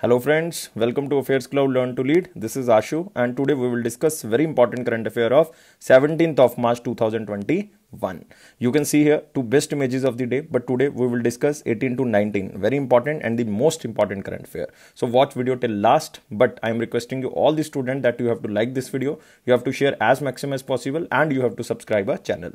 Hello friends, welcome to Affairs Cloud Learn to Lead. This is Ashu and today we will discuss very important current affair of 17th of March 2021. You can see here two best images of the day but today we will discuss 18 to 19 very important and the most important current affair. So watch video till last but I am requesting you all the students that you have to like this video, you have to share as maximum as possible and you have to subscribe our channel.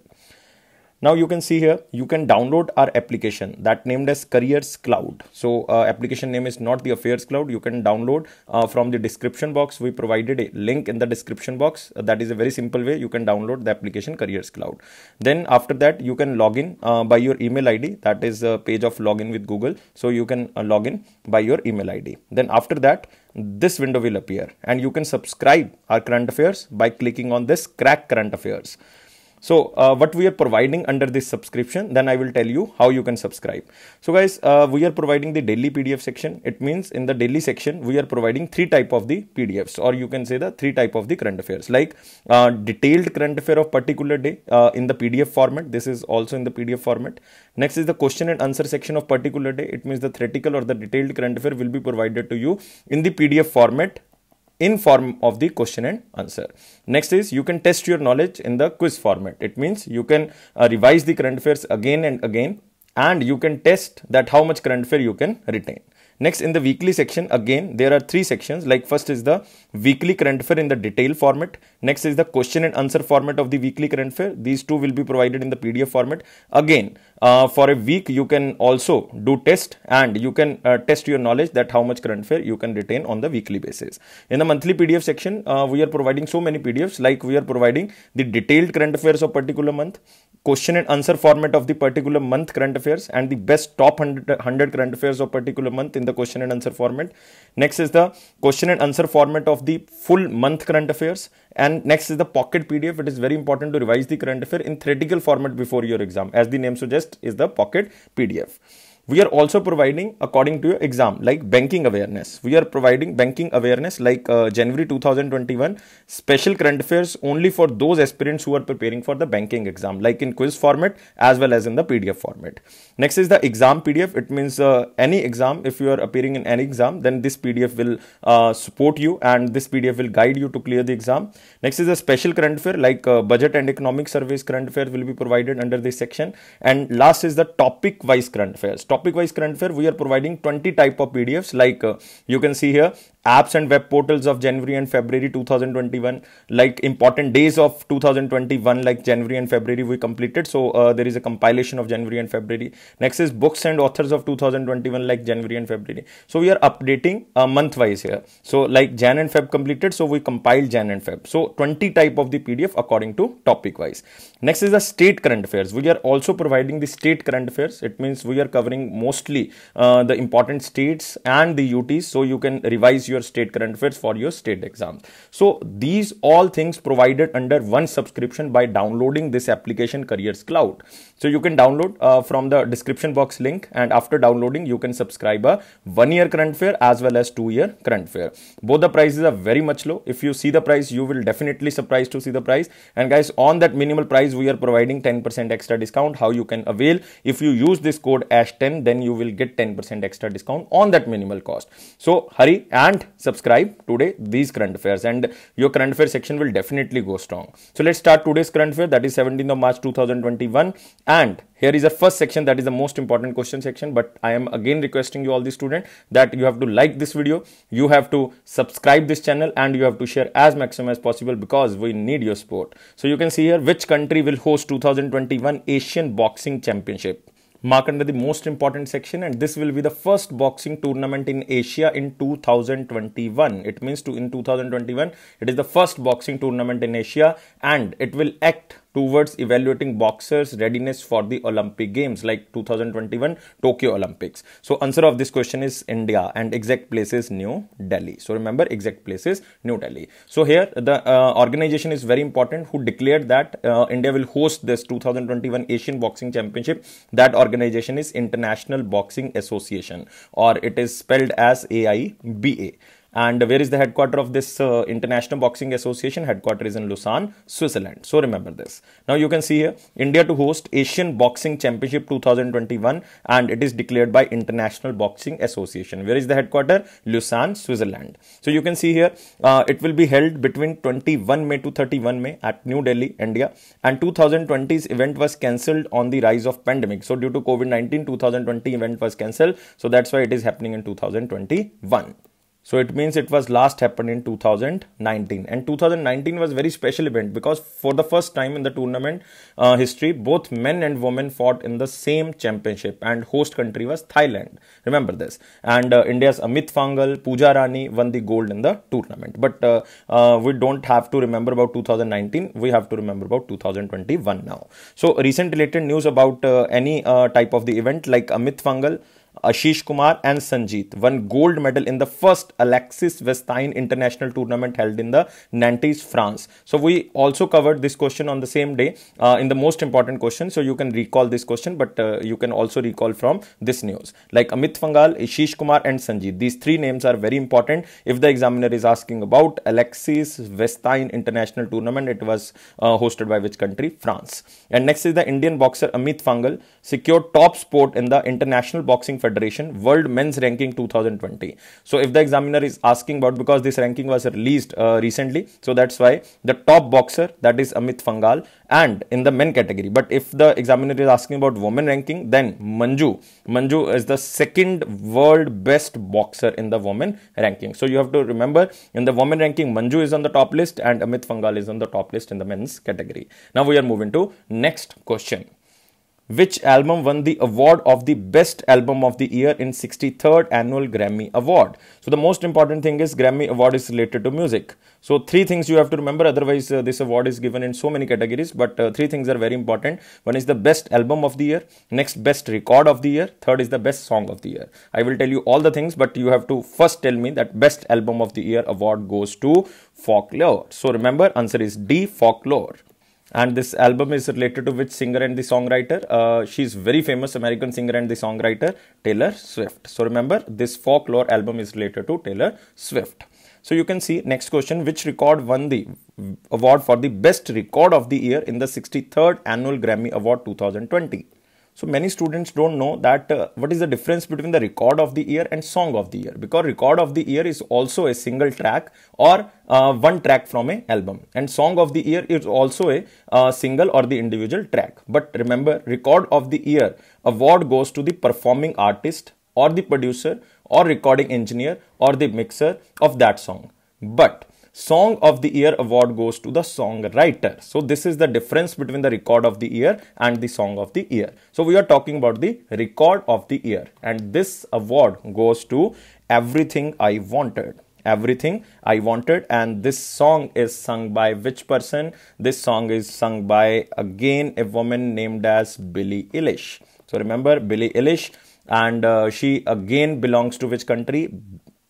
Now you can see here, you can download our application that named as Careers Cloud. So uh, application name is not the Affairs Cloud. You can download uh, from the description box. We provided a link in the description box. Uh, that is a very simple way you can download the application Careers Cloud. Then after that, you can log in uh, by your email ID. That is a page of login with Google. So you can uh, log in by your email ID. Then after that, this window will appear and you can subscribe our current affairs by clicking on this crack current affairs. So uh, what we are providing under this subscription, then I will tell you how you can subscribe. So guys, uh, we are providing the daily PDF section. It means in the daily section, we are providing three type of the PDFs or you can say the three type of the current affairs like uh, detailed current affair of particular day uh, in the PDF format. This is also in the PDF format. Next is the question and answer section of particular day. It means the theoretical or the detailed current affair will be provided to you in the PDF format in form of the question and answer. Next is you can test your knowledge in the quiz format. It means you can uh, revise the current affairs again and again and you can test that how much current affair you can retain. Next in the weekly section again there are three sections like first is the weekly current affair in the detail format. Next is the question and answer format of the weekly current affair. These two will be provided in the PDF format. Again uh, for a week you can also do test and you can uh, test your knowledge that how much current affair you can retain on the weekly basis. In the monthly PDF section uh, we are providing so many PDFs like we are providing the detailed current affairs of particular month, question and answer format of the particular month current affairs and the best top 100, 100 current affairs of particular month in the question and answer format. Next is the question and answer format of the full month current affairs. And next is the pocket pdf it is very important to revise the current affair in theoretical format before your exam. As the name suggests is the pocket pdf we are also providing according to your exam like banking awareness. We are providing banking awareness like uh, january 2021 special current affairs only for those aspirants who are preparing for the banking exam like in quiz format as well as in the pdf format. Next is the exam pdf it means uh, any exam if you are appearing in any exam then this pdf will uh, support you and this pdf will guide you to clear the exam. Next is a special current affair like uh, budget and economic surveys current affair will be provided under this section. And last is the topic wise current affairs topic wise current affair we are providing 20 type of pdfs like uh, you can see here apps and web portals of January and February 2021 like important days of 2021 like January and February we completed. So uh, there is a compilation of January and February. Next is books and authors of 2021 like January and February. So we are updating uh, month wise here. So like Jan and Feb completed so we compiled Jan and Feb. So 20 type of the PDF according to topic wise next is the state current affairs. We are also providing the state current affairs. It means we are covering mostly uh, the important states and the UTs so you can revise your state current affairs for your state exams. So these all things provided under one subscription by downloading this application Careers Cloud. So you can download uh, from the description box link and after downloading you can subscribe a one year current affair as well as two year current affair. Both the prices are very much low. If you see the price you will definitely surprised to see the price and guys on that minimal price we are providing 10% extra discount how you can avail if you use this code ASH10 then you will get 10% extra discount on that minimal cost. So hurry and subscribe today these current affairs and your current affair section will definitely go strong. So let's start today's current affair that is 17th of March 2021 and here is the first section that is the most important question section but I am again requesting you all the student that you have to like this video you have to subscribe this channel and you have to share as maximum as possible because we need your support. So you can see here which country will host 2021 Asian Boxing Championship mark under the most important section and this will be the first boxing tournament in Asia in 2021 it means to in 2021 it is the first boxing tournament in Asia and it will act towards evaluating boxers readiness for the olympic games like 2021 tokyo olympics. So answer of this question is india and exact place is new delhi. So remember exact place is new delhi. So here the uh, organization is very important who declared that uh, india will host this 2021 asian boxing championship. That organization is international boxing association or it is spelled as aiba And where is the headquarter of this uh, International Boxing Association? Headquarter is in Lausanne, Switzerland. So remember this. Now you can see here India to host Asian Boxing Championship 2021 and it is declared by International Boxing Association. Where is the headquarter? Lausanne, Switzerland. So you can see here uh, it will be held between 21 May to 31 May at New Delhi, India. And 2020's event was cancelled on the rise of pandemic. So due to COVID-19, 2020 event was cancelled. So that's why it is happening in 2021. So it means it was last happened in 2019 and 2019 was very special event because for the first time in the tournament uh, history both men and women fought in the same championship and host country was Thailand. Remember this and uh, India's Amit Panghal, Pooja Rani won the gold in the tournament. But uh, uh we don't have to remember about 2019. We have to remember about 2021 now. So recent related news about uh, any uh, type of the event like Amit Panghal Ashish Kumar and Sanjeet won gold medal in the first Alexis Vastine International Tournament held in the Nantes, France. So we also covered this question on the same day uh, in the most important question. So you can recall this question, but uh, you can also recall from this news. Like Amit Panghal, Ashish Kumar and Sanjeet. These three names are very important. If the examiner is asking about Alexis Vastine International Tournament, it was uh, hosted by which country? France. And next is the Indian boxer Amit Panghal secured top spot in the International Boxing Federation World Men's Ranking 2020. So if the examiner is asking about because this ranking was released uh, recently, so that's why the top boxer that is Amit Panghal and in the men category. But if the examiner is asking about women ranking, then Manju, Manju is the second world best boxer in the women ranking. So you have to remember in the women ranking, Manju is on the top list and Amit Panghal is on the top list in the men's category. Now we are moving to next question which album won the award of the best album of the year in 63rd annual Grammy Award. So the most important thing is Grammy Award is related to music. So three things you have to remember otherwise uh, this award is given in so many categories but uh, three things are very important. One is the best album of the year, next best record of the year, third is the best song of the year. I will tell you all the things but you have to first tell me that best album of the year award goes to Folklore. So remember answer is D Folklore and this album is related to which singer and the songwriter? Uh, she's very famous american singer and the songwriter taylor swift. So remember this folklore album is related to taylor swift. So you can see next question which record won the award for the best record of the year in the 63rd annual grammy award 2020 so many students don't know that uh, what is the difference between the record of the year and song of the year because record of the year is also a single track or uh, one track from a album and song of the year is also a uh, single or the individual track. But remember record of the year award goes to the performing artist or the producer or recording engineer or the mixer of that song. But Song of the Year award goes to the songwriter. So this is the difference between the record of the year and the song of the year. So we are talking about the record of the year and this award goes to Everything I Wanted everything I wanted. And this song is sung by which person? This song is sung by again a woman named as Billie Eilish. So remember Billie Eilish, and uh, she again belongs to which country?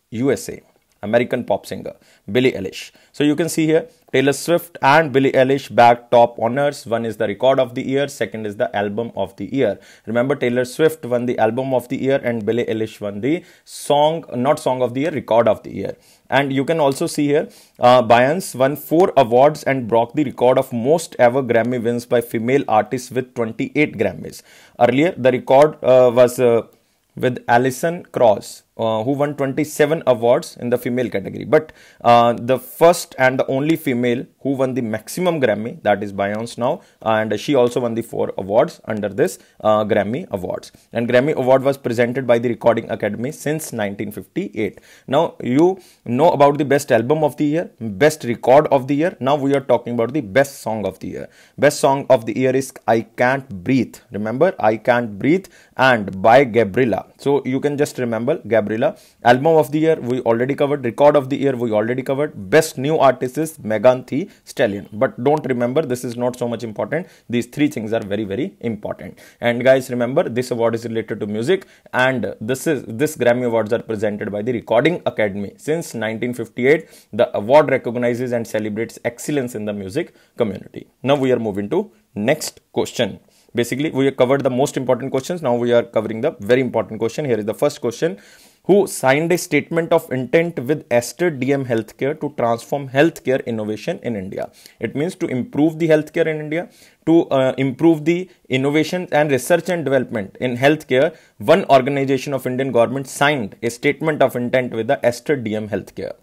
USA. American pop singer Billie Eilish. So you can see here Taylor Swift and Billie Eilish back top honors. One is the record of the year, second is the album of the year. Remember Taylor Swift won the album of the year and Billie Eilish won the song, not song of the year, record of the year. And you can also see here, uh, Beyonce won four awards and broke the record of most ever Grammy wins by female artists with 28 Grammys. Earlier, the record uh, was uh, with Alison Krauss uh, who won 27 awards in the female category. But uh, the first and the only female who won the maximum Grammy, that is Beyonce now, and she also won the four awards under this uh, Grammy Awards. And Grammy Award was presented by the Recording Academy since 1958. Now you know about the best album of the year, best record of the year. Now we are talking about the best song of the year. Best song of the year is I Can't Breathe. Remember, I Can't Breathe and by Gabriela. So you can just remember Gabriela. Album of the year we already covered. Record of the year we already covered. Best new artist is Megan Thee Stallion. But don't remember this is not so much important. These three things are very very important. And guys remember this award is related to music and this is this Grammy awards are presented by the Recording Academy. Since 1958 the award recognizes and celebrates excellence in the music community. Now we are moving to next question basically we have covered the most important questions now we are covering the very important question here is the first question who signed a statement of intent with Aster DM Healthcare to transform healthcare innovation in India. It means to improve the healthcare in India, to uh, improve the innovation and research and development in healthcare. One organization of Indian government signed a statement of intent with the Aster DM Healthcare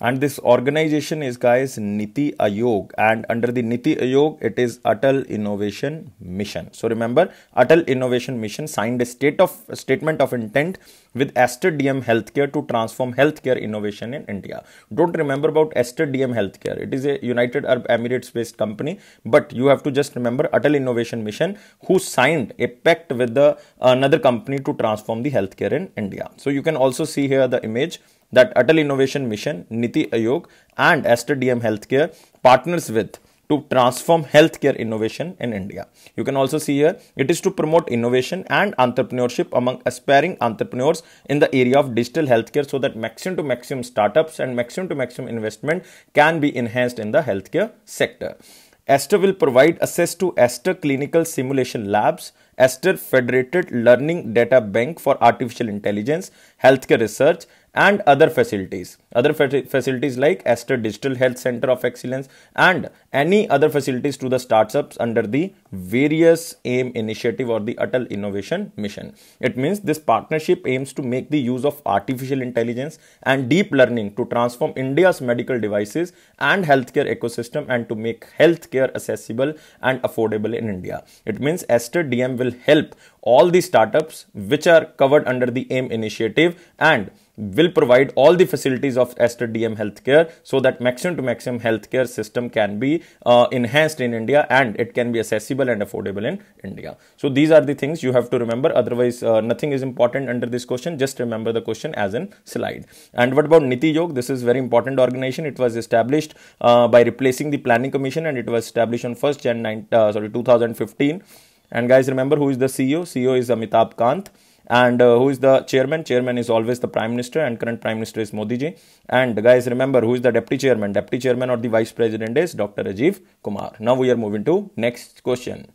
and this organization is guys niti aayog and under the niti aayog it is atal innovation mission. So remember atal innovation mission signed a state of a statement of intent with aster dm healthcare to transform healthcare innovation in india. Don't remember about aster dm healthcare. It is a united arab emirates based company. But you have to just remember atal innovation mission who signed a pact with the another company to transform the healthcare in india. So you can also see here the image that Atal Innovation Mission, Niti Aayog, and Aster DM Healthcare partners with to transform healthcare innovation in India. You can also see here it is to promote innovation and entrepreneurship among aspiring entrepreneurs in the area of digital healthcare so that maximum to maximum startups and maximum to maximum investment can be enhanced in the healthcare sector. Aster will provide access to Aster Clinical Simulation Labs, Aster Federated Learning Data Bank for Artificial Intelligence, Healthcare Research, and other facilities. Other facilities like Aster Digital Health Center of Excellence and any other facilities to the startups under the various AIM initiative or the Atal Innovation Mission. It means this partnership aims to make the use of artificial intelligence and deep learning to transform India's medical devices and healthcare ecosystem and to make healthcare accessible and affordable in India. It means Aster DM will help all the startups which are covered under the AIM initiative and will provide all the facilities of Aster DM Healthcare so that maximum to maximum healthcare system can be uh, enhanced in India and it can be accessible and affordable in India. So these are the things you have to remember. Otherwise, uh, nothing is important under this question. Just remember the question as in slide. And what about Niti Aayog? This is very important organization. It was established uh, by replacing the Planning Commission and it was established on 1st Jan 9, uh, sorry 2015. And guys, remember who is the CEO? CEO is Amitabh Kant and uh, who is the chairman chairman is always the prime minister and current prime minister is modi ji and guys remember who is the deputy chairman deputy chairman or the vice president is dr rajiv kumar now we are moving to next question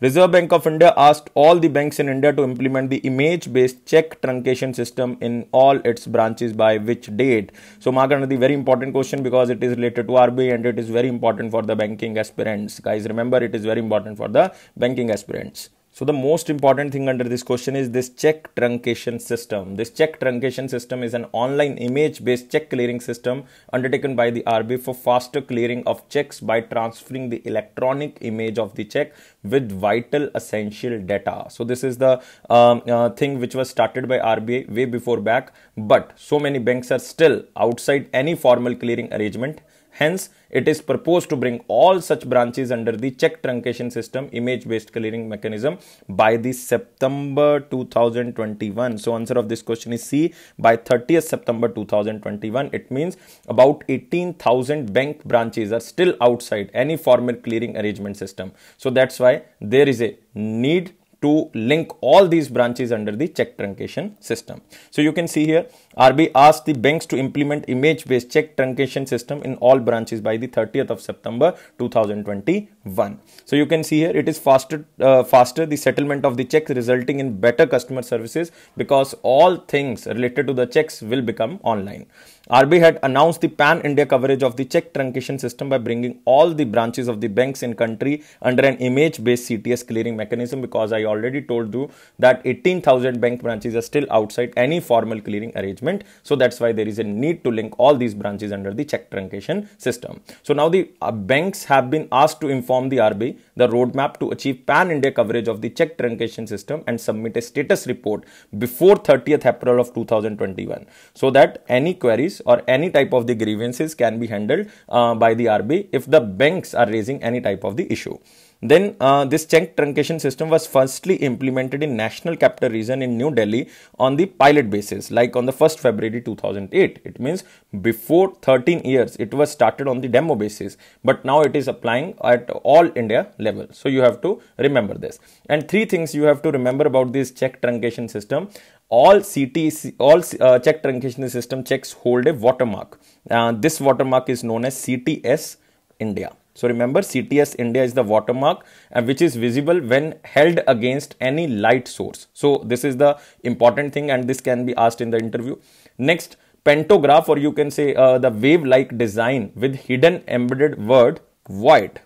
Reserve Bank of India asked all the banks in India to implement the image-based check truncation system in all its branches by which date? So, the very important question because it is related to RBI and it is very important for the banking aspirants. Guys, remember it is very important for the banking aspirants. So the most important thing under this question is this check truncation system. This check truncation system is an online image based check clearing system undertaken by the RBI for faster clearing of checks by transferring the electronic image of the check with vital essential data. So this is the um, uh, thing which was started by RBI way before back but so many banks are still outside any formal clearing arrangement Hence, it is proposed to bring all such branches under the check truncation system image based clearing mechanism by the September 2021. So, answer of this question is C by 30th September 2021. It means about 18,000 bank branches are still outside any formal clearing arrangement system. So, that's why there is a need to link all these branches under the check truncation system. So you can see here RBI asked the banks to implement image based check truncation system in all branches by the 30th of September 2021. So you can see here it is faster uh, faster the settlement of the checks resulting in better customer services because all things related to the checks will become online. RBI had announced the pan-India coverage of the check truncation system by bringing all the branches of the banks in country under an image-based CTS clearing mechanism because I already told you that 18,000 bank branches are still outside any formal clearing arrangement. So that's why there is a need to link all these branches under the check truncation system. So now the uh, banks have been asked to inform the RBI the roadmap to achieve pan-India coverage of the check truncation system and submit a status report before 30th April of 2021 so that any queries or any type of the grievances can be handled uh, by the RBI if the banks are raising any type of the issue. Then uh, this check truncation system was firstly implemented in National Capital Region in New Delhi on the pilot basis like on the 1st February 2008. It means before 13 years it was started on the demo basis but now it is applying at all India level. So you have to remember this. And three things you have to remember about this check truncation system all CT, all uh, check truncation system checks hold a watermark. Uh, this watermark is known as CTS India. So remember CTS India is the watermark uh, which is visible when held against any light source. So this is the important thing and this can be asked in the interview. Next pantograph or you can say uh, the wave like design with hidden embedded word void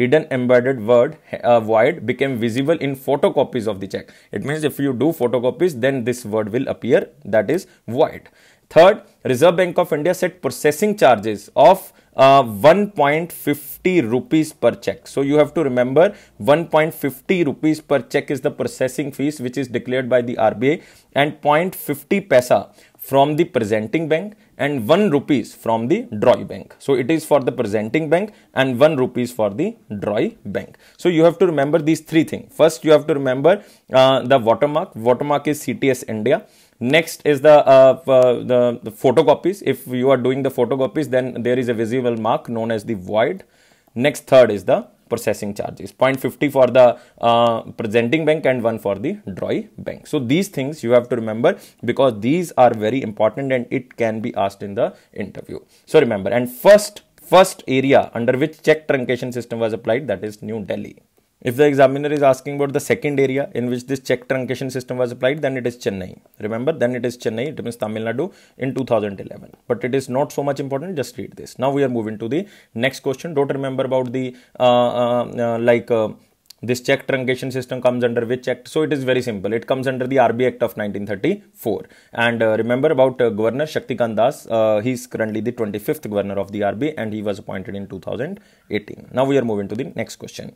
hidden embedded word uh, void became visible in photocopies of the check. It means if you do photocopies, then this word will appear that is void. Third, Reserve Bank of India set processing charges of uh, 1.50 rupees per check. So you have to remember 1.50 rupees per check is the processing fees which is declared by the RBI and 0.50 paisa from the presenting bank and 1 rupees from the drawing bank. So it is for the presenting bank and 1 rupees for the drawing bank. So you have to remember these three things. First you have to remember uh, the watermark. Watermark is CTS India. Next is the, uh, uh, the, the photocopies. If you are doing the photocopies then there is a visible mark known as the void. Next third is the processing charges. 0.50 for the uh, presenting bank and one for the drawing bank. So these things you have to remember because these are very important and it can be asked in the interview. So remember. And first first area under which check truncation system was applied that is new delhi if the examiner is asking about the second area in which this check truncation system was applied, then it is Chennai. Remember, then it is Chennai, it means Tamil Nadu in 2011. But it is not so much important, just read this. Now we are moving to the next question. Don't remember about the, uh, uh, uh, like, uh, this check truncation system comes under which act? So it is very simple. It comes under the RB Act of 1934. And uh, remember about uh, Governor Shaktikant Das. Uh, he is currently the 25th governor of the RB and he was appointed in 2018. Now we are moving to the next question.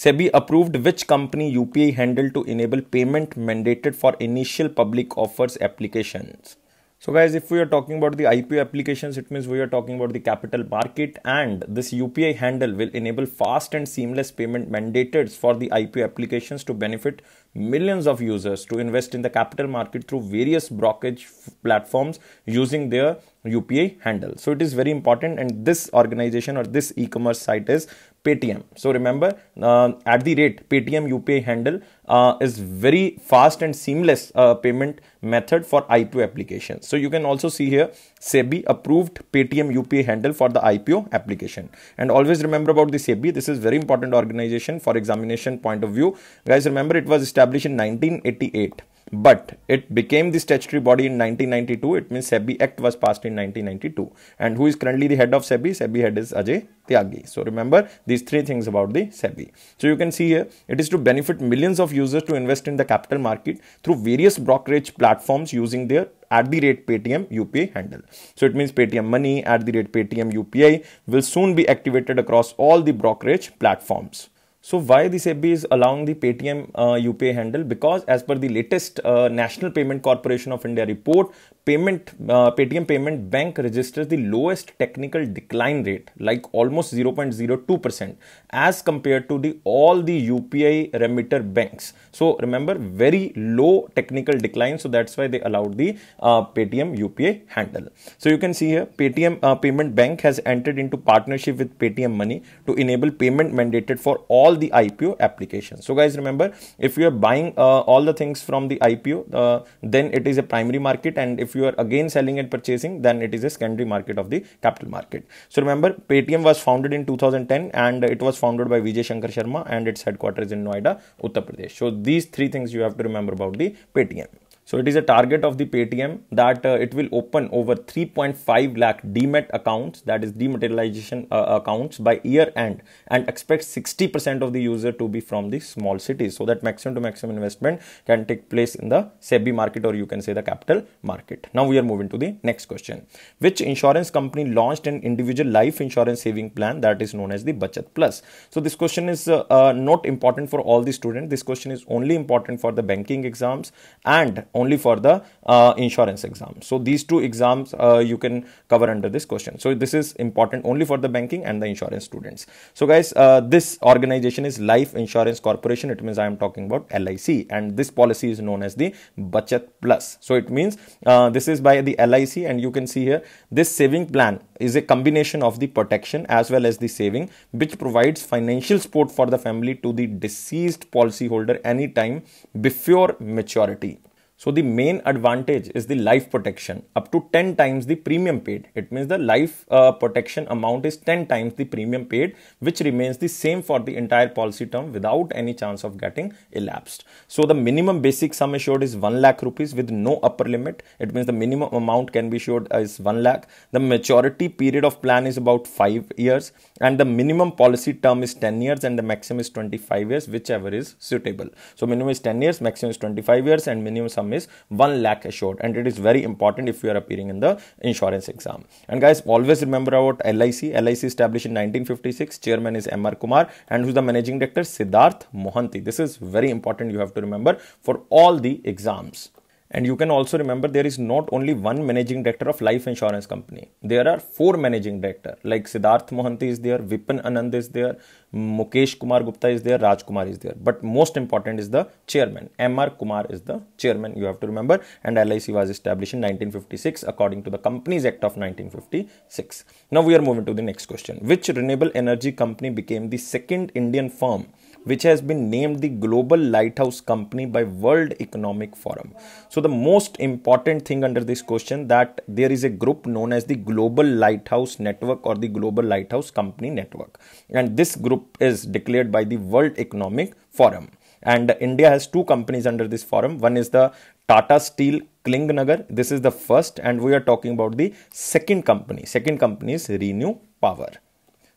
SEBI approved which company UPI handle to enable payment mandated for initial public offers applications. So guys, if we are talking about the IPO applications, it means we are talking about the capital market and this UPI handle will enable fast and seamless payment mandated for the IPO applications to benefit millions of users to invest in the capital market through various brokerage platforms using their UPI handle. So it is very important and this organization or this e-commerce site is Paytm. So remember uh, at the rate Paytm UPI handle uh, is very fast and seamless uh, payment method for IPO applications. So you can also see here SEBI approved Paytm UPI handle for the IPO application. And always remember about the SEBI. This is very important organization for examination point of view. Guys remember it was established in 1988 but it became the statutory body in 1992 it means SEBI Act was passed in 1992 and who is currently the head of SEBI? SEBI head is Ajay Tyagi. So remember these three things about the SEBI. So you can see here it is to benefit millions of users to invest in the capital market through various brokerage platforms using their at the rate Paytm UPI handle. So it means Paytm Money at the rate Paytm UPI will soon be activated across all the brokerage platforms. So why the SEBI is allowing the Paytm uh, UPI handle? Because as per the latest uh, National Payment Corporation of India report, payment uh, Paytm Payment Bank registers the lowest technical decline rate, like almost 0.02% as compared to the all the UPI remitter banks. So remember, very low technical decline. So that's why they allowed the uh, Paytm UPI handle. So you can see here, Paytm uh, Payment Bank has entered into partnership with Paytm Money to enable payment mandated for all the IPO applications. So guys, remember if you are buying uh, all the things from the IPO, uh, then it is a primary market. And if you are again selling and purchasing, then it is a secondary market of the capital market. So remember, Paytm was founded in 2010 and it was founded by Vijay Shankar Sharma and its headquarters in Noida, Uttar Pradesh. So these three things you have to remember about the Paytm. So it is a target of the Paytm that uh, it will open over 3.5 lakh demat accounts, that is dematerialization uh, accounts by year end, and expect 60% of the user to be from the small cities. So that maximum to maximum investment can take place in the SEBI market or you can say the capital market. Now we are moving to the next question. Which insurance company launched an individual life insurance saving plan that is known as the Bachat Plus? So this question is uh, uh not important for all the students. This question is only important for the banking exams and only for the uh, insurance exam. So these two exams uh, you can cover under this question. So this is important only for the banking and the insurance students. So guys, uh, this organization is Life Insurance Corporation. It means I am talking about LIC and this policy is known as the Bachat Plus. So it means uh, this is by the LIC and you can see here this saving plan is a combination of the protection as well as the saving which provides financial support for the family to the deceased policyholder anytime before maturity So the main advantage is the life protection up to 10 times the premium paid. It means the life uh, protection amount is 10 times the premium paid, which remains the same for the entire policy term without any chance of getting elapsed. So the minimum basic sum assured is 1 lakh rupees with no upper limit. It means the minimum amount can be assured as 1 lakh. The maturity period of plan is about 5 years and the minimum policy term is 10 years and the maximum is 25 years, whichever is suitable. So minimum is 10 years, maximum is 25 years and minimum is 1 lakh assured and it is very important if you are appearing in the insurance exam. And guys always remember about LIC LIC established in 1956 chairman is MR Kumar and who's the managing director? Siddharth Mohanty. This is very important you have to remember for all the exams and you can also remember there is not only one managing director of life insurance company. There are four managing director like Siddharth Mohanty is there, Vipin Anand is there, Mukesh Kumar Gupta is there, Raj Kumar is there. But most important is the chairman. MR Kumar is the chairman you have to remember and LIC was established in 1956 according to the Companies Act of 1956. Now we are moving to the next question. Which renewable energy company became the second Indian firm which has been named the Global Lighthouse Company by World Economic Forum. So the most important thing under this question that there is a group known as the Global Lighthouse Network or the Global Lighthouse Company Network. And this group is declared by the World Economic Forum. And India has two companies under this forum. One is the Tata Steel Kalinganagar. This is the first, and we are talking about the second company. Second company is Renew Power.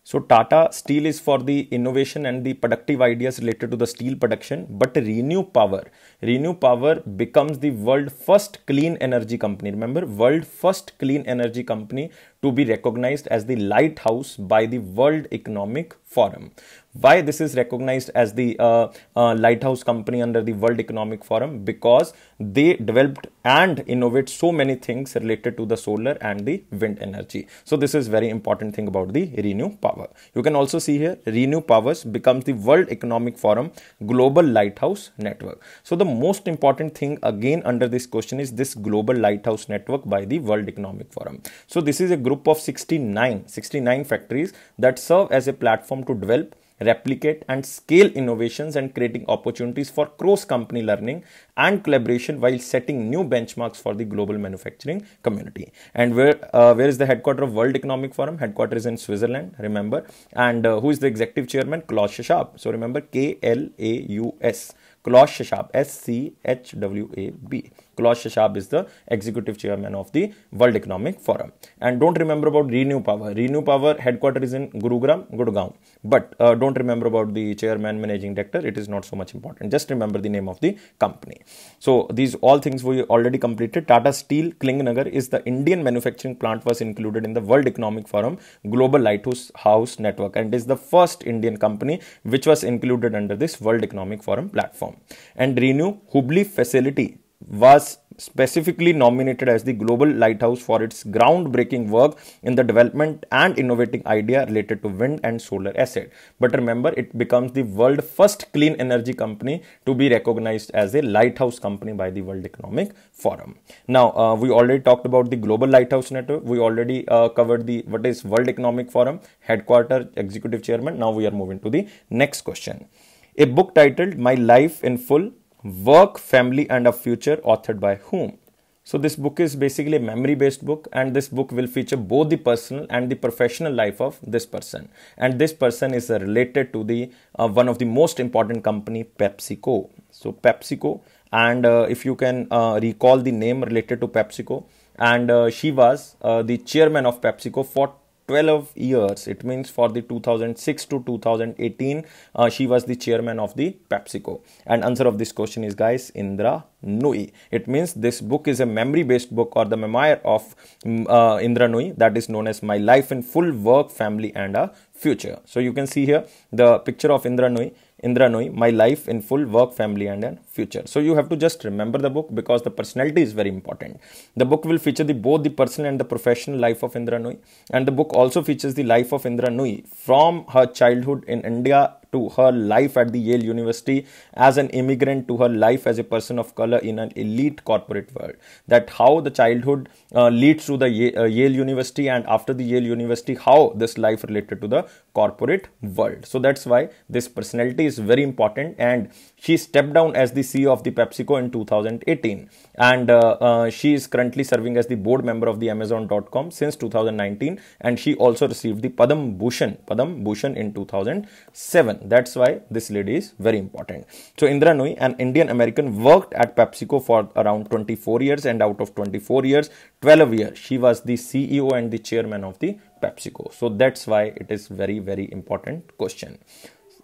So Tata Steel is for the innovation and the productive ideas related to the steel production, but Renew Power, Renew Power becomes the world first clean energy company. Remember, world first clean energy company to be recognized as the lighthouse by the World Economic Forum. Why this is recognized as the uh, uh, lighthouse company under the World Economic Forum? Because they developed and innovate so many things related to the solar and the wind energy. So this is very important thing about the Renew Power. You can also see here Renew Powers becomes the World Economic Forum Global Lighthouse Network. So the most important thing again under this question is this Global Lighthouse Network by the World Economic Forum. So this is a group of 69, 69 factories that serve as a platform to develop replicate and scale innovations and creating opportunities for cross company learning and collaboration while setting new benchmarks for the global manufacturing community. And where uh, where is the headquarters of world economic forum? Headquarters in switzerland remember. And uh, who is the executive chairman? Klaus schwab. So remember k l a u s klaus schwab s c h w a b Klaus Schwab is the executive chairman of the World Economic Forum. And don't remember about Renew Power. Renew Power headquarters is in Gurugram, Gurgaon. But uh, don't remember about the chairman, managing director. It is not so much important. Just remember the name of the company. So these all things we already completed. Tata Steel Kalinganagar is the Indian manufacturing plant was included in the World Economic Forum Global Lighthouse House Network and is the first Indian company which was included under this World Economic Forum platform. And Renew Hubli facility was specifically nominated as the global lighthouse for its groundbreaking work in the development and innovating idea related to wind and solar asset but remember it becomes the world first clean energy company to be recognized as a lighthouse company by the world economic forum. Now uh, we already talked about the global lighthouse network. We already uh, covered the what is world economic forum headquarter executive chairman. Now we are moving to the next question a book titled my life in full Work, Family and a Future, authored by whom? So, this book is basically a memory based book, and this book will feature both the personal and the professional life of this person. And this person is related to the uh, one of the most important company, PepsiCo. So, PepsiCo, and uh, if you can uh, recall the name related to PepsiCo, and uh, she was uh, the chairman of PepsiCo for 12 years. It means for the 2006 to 2018 uh, she was the chairman of the pepsico. And answer of this question is guys Indra Nooyi. It means this book is a memory based book or the memoir of mm, uh, Indra Nooyi that is known as my life in full work family and a future. So you can see here the picture of Indra Nooyi Indra Nooyi, My Life in Full Work, Family and Future. So you have to just remember the book because the personality is very important. The book will feature the, both the personal and the professional life of Indra Nooyi. And the book also features the life of Indra Nooyi from her childhood in India to her life at the Yale University as an immigrant to her life as a person of color in an elite corporate world. That how the childhood uh, leads to the uh, Yale University and after the Yale University, how this life related to the corporate world. So that's why this personality is very important and she stepped down as the CEO of the PepsiCo in 2018 and uh, uh, she is currently serving as the board member of the Amazon.com since 2019 and she also received the Padam Bhushan, Padam Bhushan in 2007. That's why this lady is very important. So Indra Nooyi, an Indian American, worked at PepsiCo for around 24 years and out of 24 years, 12 years she was the CEO and the chairman of the PepsiCo. So that's why it is very, very important question.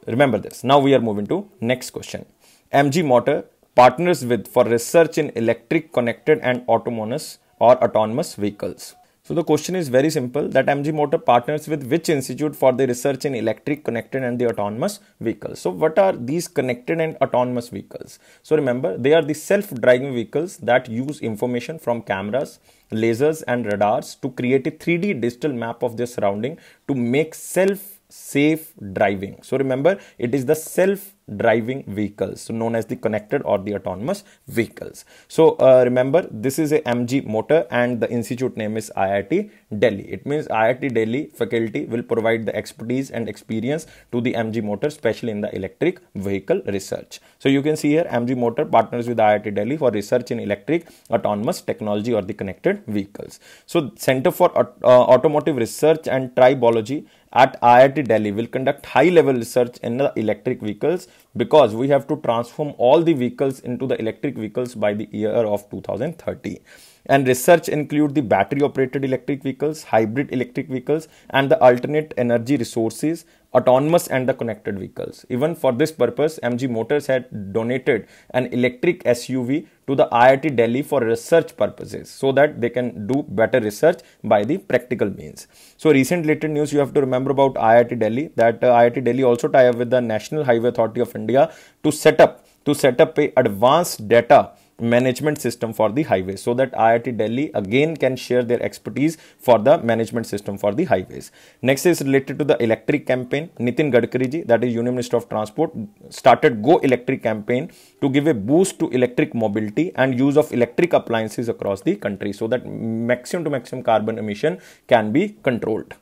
Remember this. Now we are moving to next question. MG Motor partners with for research in electric connected and autonomous or autonomous vehicles. So the question is very simple that MG Motor partners with which institute for the research in electric, connected and the autonomous vehicles. So what are these connected and autonomous vehicles? So remember they are the self-driving vehicles that use information from cameras, lasers and radars to create a 3D digital map of their surrounding to make self safe driving. So remember, it is the self driving vehicles, so known as the connected or the autonomous vehicles. So uh, remember, this is a MG motor and the institute name is IIT Delhi. It means IIT Delhi faculty will provide the expertise and experience to the MG motor, especially in the electric vehicle research. So you can see here MG motor partners with IIT Delhi for research in electric autonomous technology or the connected vehicles. So Center for uh, Automotive Research and Tribology at IIT Delhi will conduct high level research in the electric vehicles because we have to transform all the vehicles into the electric vehicles by the year of 2030 and research include the battery operated electric vehicles hybrid electric vehicles and the alternate energy resources autonomous and the connected vehicles. Even for this purpose, MG Motors had donated an electric SUV to the IIT Delhi for research purposes so that they can do better research by the practical means. So recent related news you have to remember about IIT Delhi that uh, IIT Delhi also tie up with the National Highway Authority of India to set up to set up a advanced data management system for the highways so that IIT Delhi again can share their expertise for the management system for the highways. Next is related to the electric campaign. Nitin Gadkari ji, that is Union Minister of Transport, started Go Electric campaign to give a boost to electric mobility and use of electric appliances across the country so that maximum to maximum carbon emission can be controlled.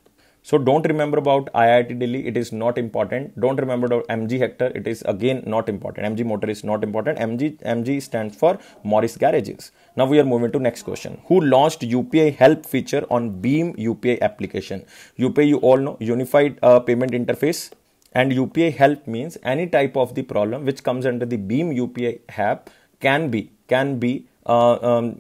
So don't remember about IIT Delhi. It is not important. Don't remember about MG Hector. It is again not important. MG Motor is not important. MG MG stands for Morris Garages. Now we are moving to next question. Who launched UPI help feature on BHIM UPI application? UPI you all know Unified uh, Payment Interface and UPI help means any type of the problem which comes under the BHIM UPI app can be can be uh, um,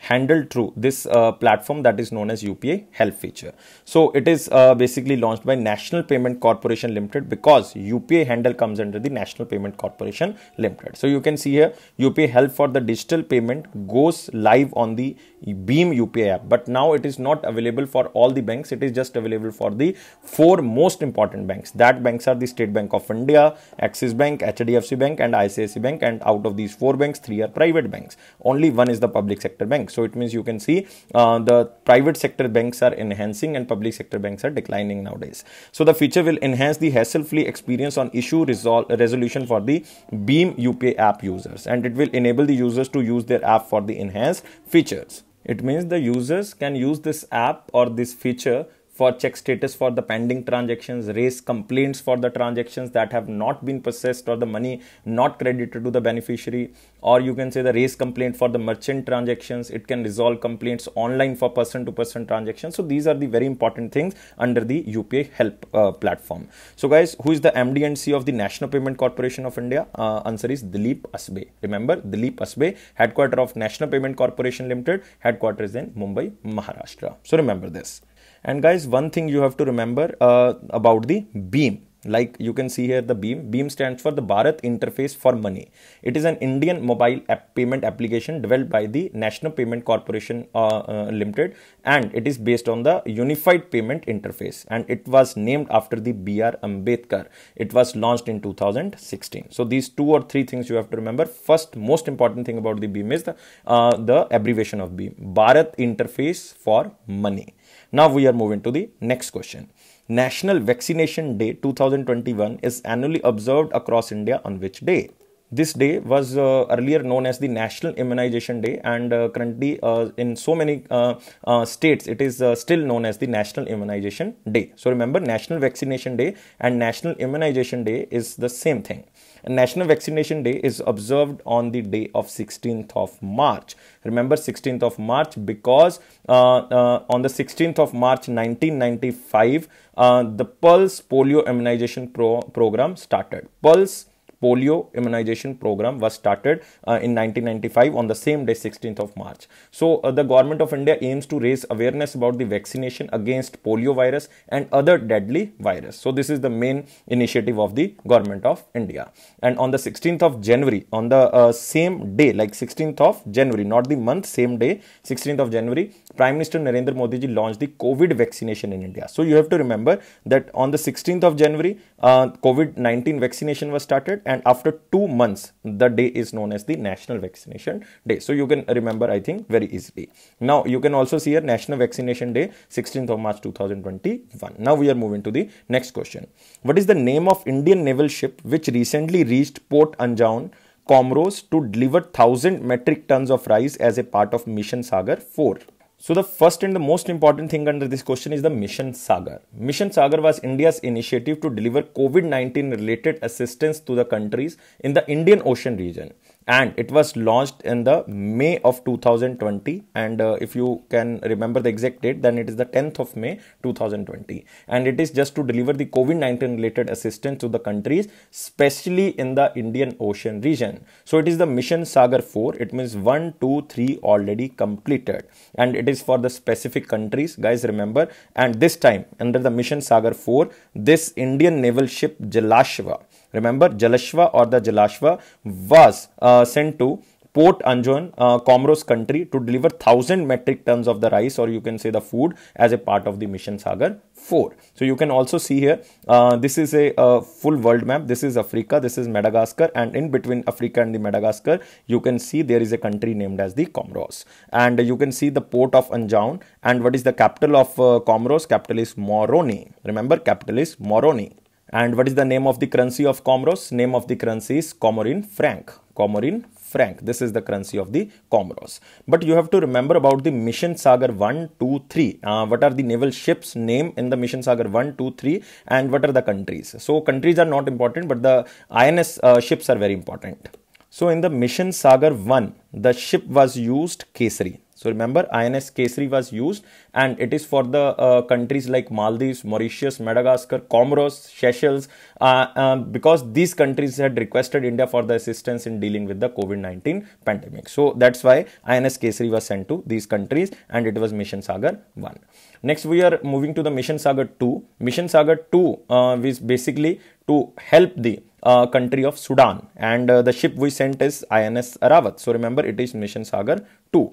handled through this uh, platform that is known as UPI help feature. So it is uh, basically launched by National Payment Corporation Limited because UPI handle comes under the National Payment Corporation Limited. So you can see here UPI help for the digital payment goes live on the BHIM UPI app. But now it is not available for all the banks. It is just available for the four most important banks. That banks are the State Bank of India, Axis Bank, HDFC Bank and ICICI Bank. And out of these four banks three are private banks. Only one is the public sector bank. So it means you can see uh, the private sector banks are enhancing and public sector banks are declining nowadays. So the feature will enhance the hassle-free experience on issue resolution for the BHIM UPI app users. And it will enable the users to use their app for the enhanced features. It means the users can use this app or this feature for check status for the pending transactions, raise complaints for the transactions that have not been processed or the money not credited to the beneficiary, or you can say the raise complaint for the merchant transactions. It can resolve complaints online for person to person transactions. So these are the very important things under the UPI help uh, platform. So guys, who is the MD and CEO of the National Payment Corporation of India? Uh, answer is Dilip Asbe. Remember Dilip Asbe, headquarter of National Payment Corporation Limited, headquarters in Mumbai, Maharashtra. So remember this. And guys, one thing you have to remember uh, about the BHIM. Like you can see here the BHIM. BHIM stands for the bharat interface for money. It is an indian mobile app payment application developed by the national payment corporation uh, uh, limited. And it is based on the unified payment interface. And it was named after the br ambedkar. It was launched in 2016 so these two or three things you have to remember. First most important thing about the BHIM is the uh, the abbreviation of BHIM. Bharat interface for money now we are moving to the next question. National Vaccination Day 2021 is annually observed across India on which day? This day was uh, earlier known as the National Immunization Day, and uh, currently uh, in so many uh, uh, states, it is uh, still known as the National Immunization Day. So remember, National Vaccination Day and National Immunization Day is the same thing. National Vaccination Day is observed on the day of 16th of March. Remember 16th of March because uh, uh, on the 16th of March 1995, uh, the Pulse Polio Immunization Pro- Program started. Pulse polio immunization program was started uh, in 1995 on the same day 16th of march. So uh, the government of india aims to raise awareness about the vaccination against polio virus and other deadly virus. So this is the main initiative of the government of india. And on the 16th of january on the uh, same day like 16th of january not the month same day 16th of january prime minister narendra modi ji launched the covid vaccination in india. So you have to remember that on the 16th of january uh, covid-19 vaccination was started and after two months the day is known as the national vaccination day. So you can remember i think very easily. Now you can also see a national vaccination day 16th of march 2021 now we are moving to the next question. What is the name of indian naval ship which recently reached port anjan comoros to deliver 1000 metric tons of rice as a part of mission sagar 4 so the first and the most important thing under this question is the Mission Sagar. Mission Sagar was India's initiative to deliver COVID-19 related assistance to the countries in the Indian Ocean region and it was launched in the May of 2020 and uh, if you can remember the exact date then it is the 10th of May 2020 and it is just to deliver the COVID-19 related assistance to the countries especially in the Indian Ocean region. So it is the Mission Sagar 4 it means 1 2 3 already completed. And it is for the specific countries guys remember. And this time under the Mission Sagar 4 this Indian naval ship Jalashva Remember, Jalashva or the Jalashva was uh, sent to Port Anjan, uh, Comoros country to deliver 1000 metric tons of the rice or you can say the food as a part of the Mission Sagar 4. So you can also see here, uh, this is a, a, full world map. This is Africa, this is Madagascar and in between Africa and the Madagascar, you can see there is a country named as the Comoros. And you can see the port of Anjan and what is the capital of uh, Comoros? Capital is Moroni. Remember, capital is Moroni. And what is the name of the currency of Comoros? Name of the currency is Comorin franc. Comorin franc. This is the currency of the Comoros. But you have to remember about the Mission Sagar 1, 2, 3. Uh, what are the naval ships name in the Mission Sagar 1, 2, 3 and what are the countries? So countries are not important but the INS uh, ships are very important. So in the Mission Sagar 1, the ship was used Kesari. So remember INS Kesari was used and it is for the uh, countries like Maldives, Mauritius, Madagascar, Comoros, Seychelles uh, uh, because these countries had requested India for the assistance in dealing with the COVID-19 pandemic. So that's why INS Kesari was sent to these countries and it was Mission Sagar 1. Next we are moving to the Mission Sagar 2. Mission Sagar 2 uh, is basically to help the uh, country of Sudan and uh, the ship we sent is INS Airavat. So remember it is Mission Sagar 2.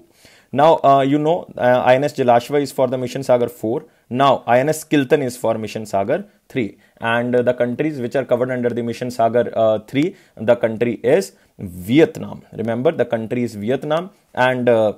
Now, uh, you know, uh, INS Jalashva is for the Mission Sagar 4. Now, INS Kiltan is for Mission Sagar 3. And uh, the countries which are covered under the Mission Sagar uh, 3, the country is Vietnam. Remember, the country is Vietnam and uh,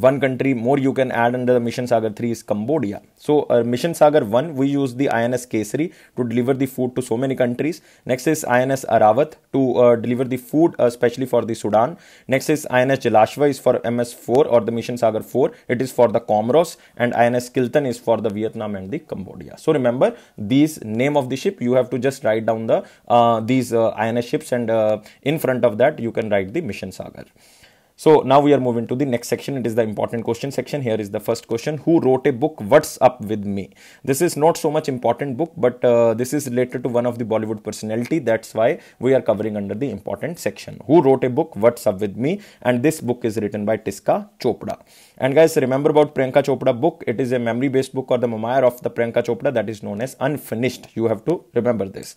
one country more you can add under the Mission Sagar 3 is Cambodia. So uh, Mission Sagar 1 we use the INS Kesari to deliver the food to so many countries. Next is INS Airavat to uh, deliver the food uh, especially for the Sudan. Next is INS Jalashva is for MS4 or the Mission Sagar 4. It is for the Comoros and INS Kiltan is for the Vietnam and the Cambodia. So remember these name of the ship you have to just write down the uh, these uh, INS ships and uh, in front of that you can write the Mission Sagar. So now we are moving to the next section. It is the important question section. Here is the first question. Who wrote a book, What's Up With Me? This is not so much important book, but uh, this is related to one of the Bollywood personality. That's why we are covering under the important section. Who wrote a book, What's Up With Me? And this book is written by Tisca Chopra. And guys, remember about Priyanka Chopra book. It is a memory based book or the memoir of the Priyanka Chopra that is known as Unfinished. You have to remember this.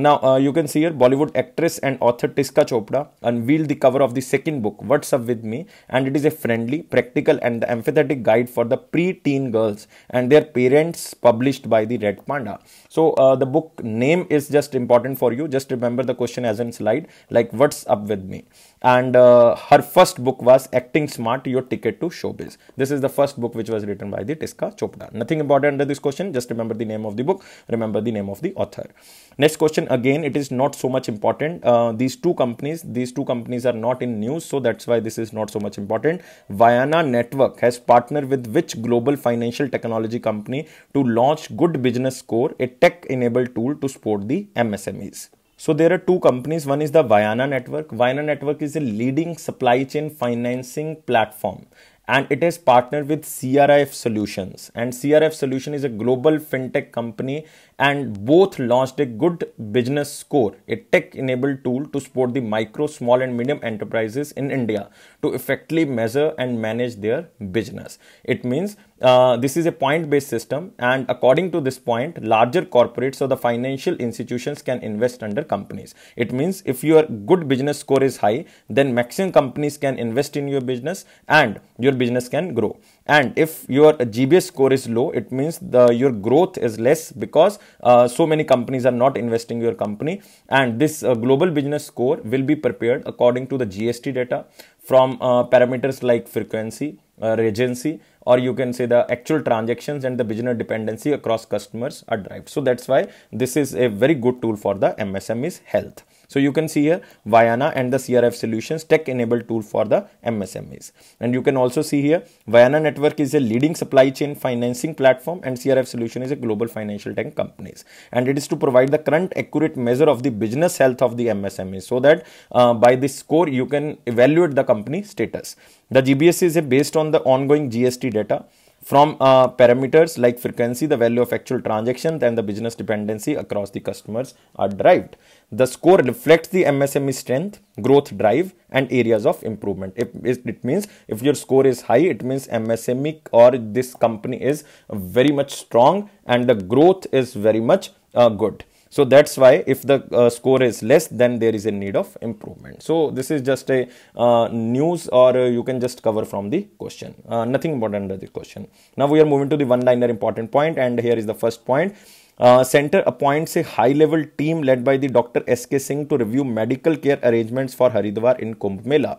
Now, uh, you can see here Bollywood actress and author Tisca Chopra unveiled the cover of the second book, What's Up With Me, and it is a friendly, practical, and empathetic guide for the pre-teen girls and their parents published by the Red Panda. So, uh, the book name is just important for you. Just remember the question as in slide, like What's Up With Me? And uh, her first book was acting smart your ticket to showbiz. This is the first book which was written by the tisca chopra. Nothing important under this question. Just remember the name of the book. Remember the name of the author. Next question again it is not so much important uh, these two companies these two companies are not in news so that's why this is not so much important Vayana network has partnered with which global financial technology company to launch good business score a tech enabled tool to support the msmes so there are two companies. One is the Vayana Network. Vayana Network is a leading supply chain financing platform and it is partnered with CRIF Solutions. And CRIF Solution is a global fintech company and both launched a good business score, a tech enabled tool to support the micro, small, and medium enterprises in India to effectively measure and manage their business. It means uh, this is a point based system, and according to this point, larger corporates or the financial institutions can invest under companies. It means if your good business score is high, then maximum companies can invest in your business and your business can grow and if your gbs score is low it means the your growth is less because uh, so many companies are not investing your company. And this uh, global business score will be prepared according to the gst data from uh, parameters like frequency uh, regency or you can say the actual transactions and the business dependency across customers are derived. So that's why this is a very good tool for the msme's health so you can see here Vayana and the CRIF solutions tech enabled tool for the MSMEs. And you can also see here Vayana network is a leading supply chain financing platform and CRIF solution is a global financial tech companies. And it is to provide the current accurate measure of the business health of the MSMEs so that uh, by this score you can evaluate the company status. The GBS is a based on the ongoing GST data from uh, parameters like frequency, the value of actual transactions and the business dependency across the customers are derived. The score reflects the MSME strength, growth drive and areas of improvement. It, it means if your score is high, it means MSME or this company is very much strong and the growth is very much uh, good. So that's why if the uh, score is less, then there is a need of improvement. So this is just a uh, news or uh, you can just cover from the question. Uh, nothing more under the question. Now we are moving to the one-liner important point and here is the first point. Uh, center appoints a high-level team led by the Dr. S.K. Singh to review medical care arrangements for Haridwar in Kumbh Mela.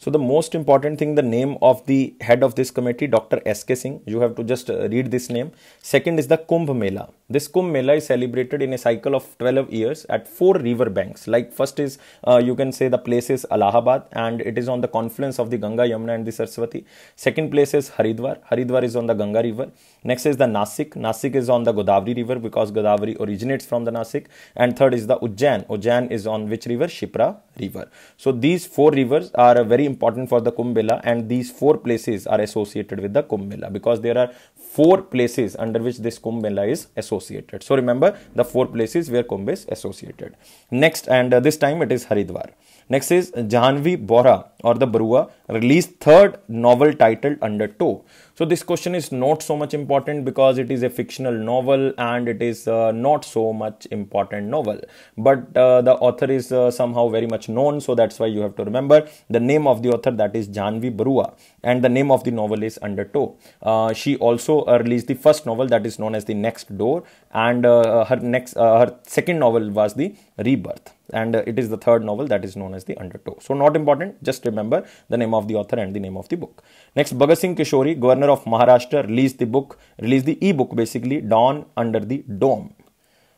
So the most important thing, the name of the head of this committee, Dr. S.K. Singh, you have to just uh, read this name. Second is the Kumbh Mela. This Kumbh Mela is celebrated in a cycle of 12 years at four river banks. Like first is, uh, you can say the place is Allahabad and it is on the confluence of the Ganga, Yamuna and the Saraswati. Second place is Haridwar. Haridwar is on the Ganga river. Next is the Nasik. Nasik is on the Godavari river because Godavari originates from the Nasik. And third is the Ujjain. Ujjain is on which river? Shipra river. So these four rivers are very important for the Kumbh Mela and these four places are associated with the Kumbh Mela because there are four places under which this Kumbh Mela is associated. So remember the four places where Kumbh is associated. Next and uh, this time it is Haridwar. Next is Jahnavi Bora or the Barua released third novel titled Undertow. So this question is not so much important because it is a fictional novel and it is uh, not so much important novel. But uh, the author is uh, somehow very much known. So that's why you have to remember the name of the author that is Jahnavi Barua and the name of the novel is Undertow. Uh, she also uh, released the first novel that is known as The Next Door and uh, her next her second novel was The Rebirth. And uh, it is the third novel that is known as the undertow. So not important just remember the name of the author and the name of the book. Next bhagat singh koshyari governor of maharashtra released the book released the e-book basically dawn under the dome.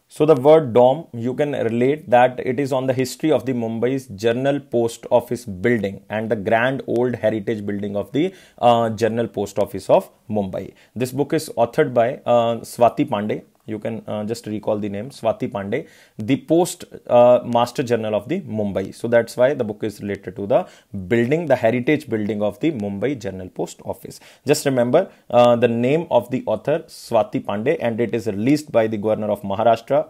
So the word dome you can relate that it is on the history of the mumbai's general post office building and the grand old heritage building of the uh, general post office of mumbai. This book is authored by uh, swati pandey you can uh, just recall the name Swati Pandey, the post uh, master general of the Mumbai. So that's why the book is related to the building, the heritage building of the Mumbai General Post Office. Just remember uh, the name of the author Swati Pandey and it is released by the governor of Maharashtra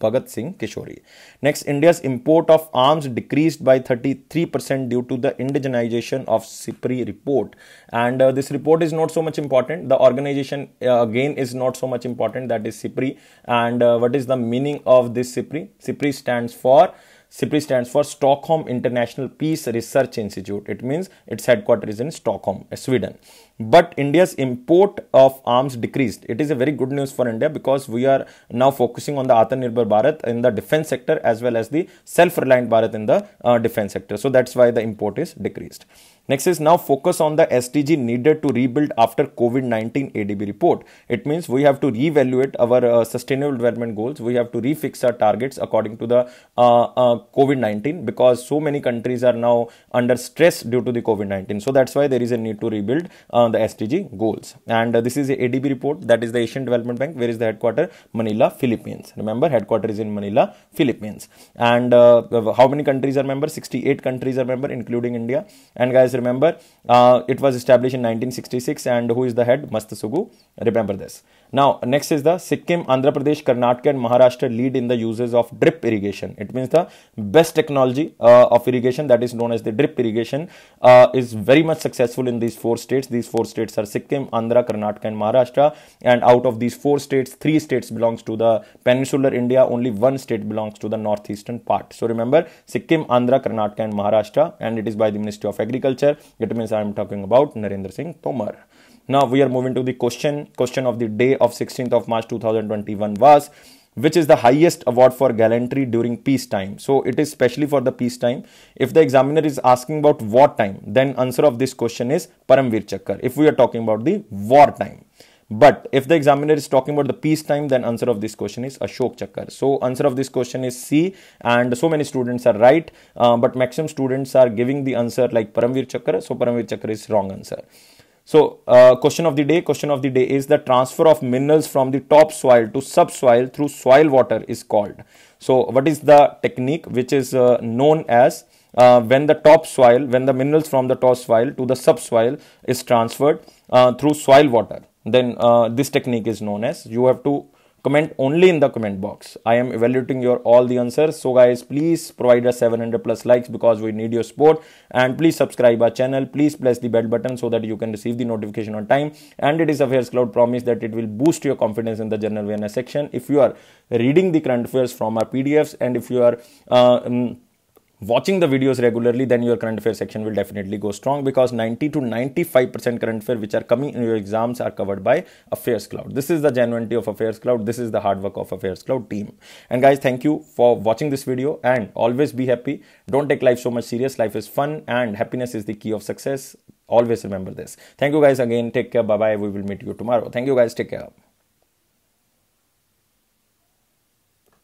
Bhagat Singh Koshyari. Next, India's import of arms decreased by 33% due to the indigenization of SIPRI report. And uh, this report is not so much important. The organization uh, again is not so much important that is SIPRI SIPRI. And uh, what is the meaning of this SIPRI? SIPRI stands for SIPRI stands for Stockholm International Peace Research Institute. It means its headquarters is in Stockholm, Sweden. But India's import of arms decreased. It is a very good news for India because we are now focusing on the Atmanirbhar Bharat in the defense sector as well as the self-reliant Bharat in the uh, defense sector. So that's why the import is decreased. Next is now focus on the SDG needed to rebuild after COVID-19 ADB report. It means we have to reevaluate our uh, sustainable development goals. We have to refix our targets according to the uh, uh, COVID-19 because so many countries are now under stress due to the COVID-19. So that's why there is a need to rebuild uh, the SDG goals. And uh, this is a ADB report that is the Asian Development Bank. Where is the headquarter? Manila, Philippines. Remember, headquarter is in Manila, Philippines. And uh, how many countries are member? 68 countries are member, including India. And guys, remember uh, it was established in 1966 and who is the head Masatsugu remember this now next is the Sikkim Andhra Pradesh Karnataka and Maharashtra lead in the uses of drip irrigation. It means the best technology uh, of irrigation that is known as the drip irrigation uh, is very much successful in these four states. These four states are Sikkim Andhra Karnataka and Maharashtra. And out of these four states three states belongs to the peninsular India. Only one state belongs to the northeastern part. So remember Sikkim Andhra Karnataka and Maharashtra and it is by the Ministry of Agriculture. It means I am talking about Narendra Singh Tomar. Now we are moving to the question. Question of the day of 16th of March 2021 was which is the highest award for gallantry during peacetime. So it is specially for the peacetime. If the examiner is asking about wartime, then answer of this question is Paramveer Chakra. If we are talking about the wartime. But if the examiner is talking about the peacetime, then answer of this question is Ashok Chakra. So answer of this question is C and so many students are right. Uh, but maximum students are giving the answer like Paramveer Chakra. So Paramveer Chakra is wrong answer. So uh, question of the day, question of the day is the transfer of minerals from the top soil to subsoil through soil water is called. So what is the technique which is uh, known as uh, when the top soil, when the minerals from the top soil to the subsoil is transferred uh, through soil water then uh, this technique is known as you have to comment only in the comment box. I am evaluating your all the answers. So guys please provide us 700 plus likes because we need your support. And please subscribe our channel. Please press the bell button so that you can receive the notification on time. And it is affairs cloud promise that it will boost your confidence in the general awareness section. If you are reading the current affairs from our pdfs and if you are uh, um, watching the videos regularly then your current affairs section will definitely go strong because 90 to 95 percent current affairs which are coming in your exams are covered by affairs cloud. This is the genuinity of affairs cloud. This is the hard work of affairs cloud team. And guys thank you for watching this video and always be happy. Don't take life so much serious. Life is fun and happiness is the key of success. Always remember this. Thank you guys again. Take care. Bye bye we will meet you tomorrow. Thank you guys. Take care